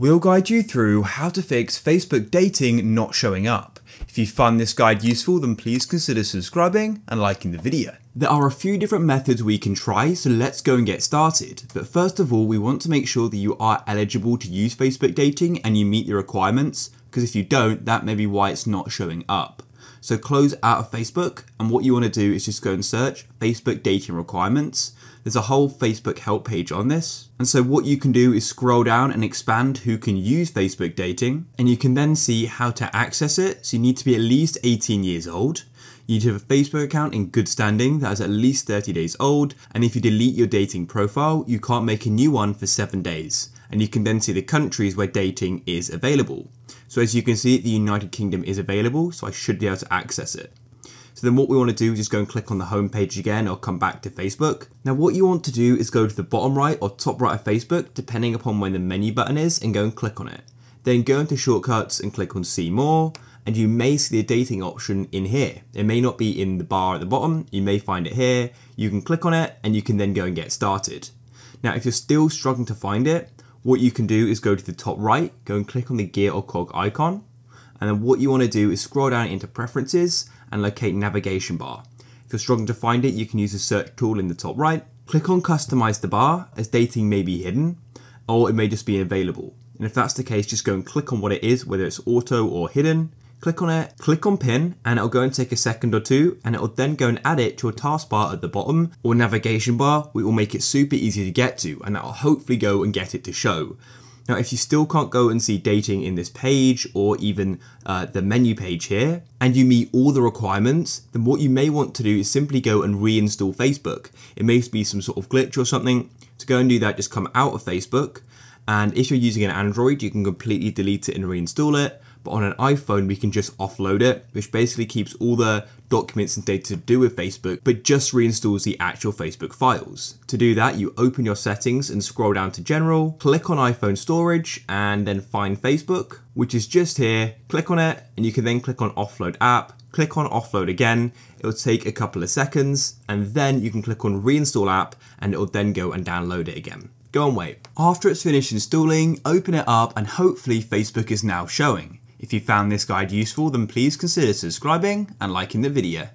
We'll guide you through how to fix Facebook dating not showing up. If you find this guide useful, then please consider subscribing and liking the video. There are a few different methods we can try, so let's go and get started. But first of all, we want to make sure that you are eligible to use Facebook dating and you meet the requirements, because if you don't, that may be why it's not showing up. So close out of Facebook, and what you want to do is just go and search Facebook dating requirements. There's a whole Facebook help page on this. And so what you can do is scroll down and expand who can use Facebook dating, and you can then see how to access it. So you need to be at least 18 years old. You need to have a Facebook account in good standing that is at least 30 days old, and if you delete your dating profile, you can't make a new one for seven days. And you can then see the countries where dating is available. So as you can see, the United Kingdom is available, so I should be able to access it. So then what we want to do is just go and click on the home page again or come back to Facebook. Now what you want to do is go to the bottom right or top right of Facebook, depending upon where the menu button is and go and click on it. Then go into shortcuts and click on see more and you may see the dating option in here. It may not be in the bar at the bottom, you may find it here. You can click on it and you can then go and get started. Now if you're still struggling to find it, what you can do is go to the top right, go and click on the gear or cog icon. And then what you want to do is scroll down into preferences and locate navigation bar. If you're struggling to find it, you can use the search tool in the top right. Click on customize the bar as dating may be hidden or it may just be available. And if that's the case, just go and click on what it is, whether it's auto or hidden. Click on it, click on pin, and it'll go and take a second or two, and it'll then go and add it to a taskbar at the bottom or navigation bar, which will make it super easy to get to, and that'll hopefully go and get it to show. Now, if you still can't go and see dating in this page or even uh, the menu page here, and you meet all the requirements, then what you may want to do is simply go and reinstall Facebook. It may be some sort of glitch or something. To go and do that, just come out of Facebook. And if you're using an Android, you can completely delete it and reinstall it. But on an iPhone, we can just offload it, which basically keeps all the documents and data to do with Facebook, but just reinstalls the actual Facebook files. To do that, you open your settings and scroll down to general, click on iPhone storage, and then find Facebook, which is just here. Click on it, and you can then click on offload app, click on offload again, it'll take a couple of seconds, and then you can click on reinstall app, and it'll then go and download it again. Go and wait. After it's finished installing, open it up, and hopefully Facebook is now showing. If you found this guide useful, then please consider subscribing and liking the video.